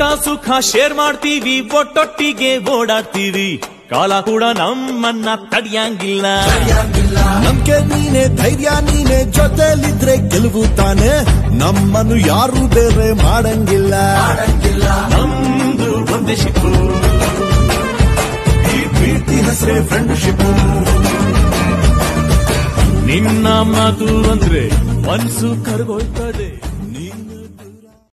ಕಷ್ಟ ಸುಖ ಶೇರ್ ಮಾಡ್ತೀವಿ ಒಟ್ಟೊಟ್ಟಿಗೆ ಓಡಾಡ್ತೀವಿ. ಕಾಲ ಕೂಡ ನಮ್ಮನ್ನ ತಡಿಯಂಗಿಲ್ಲ. ನಮ್ಗೆ ನೀನೆ ಧೈರ್ಯ ನೀನೆ ಜೊತೆಲಿದ್ರೆ ಗೆಲುವು ತಾನೆ. ನಮ್ಮನ್ನು ಯಾರು ಬೇರೆ ಮಾಡಂಗಿಲ್ಲ. ನಮ್ದು ಒಂದೇ ಶಿಪ್ಪು ಈ ಪ್ರೀತಿ ಹೆಸರೇ ಫ್ರೆಂಡ್ಶಿಪ್ ನಿನ್ನ ಮಾತು ಅಂದ್ರೆ ಮನ್ಸು ಕರಗೋಯ್ತದೆ.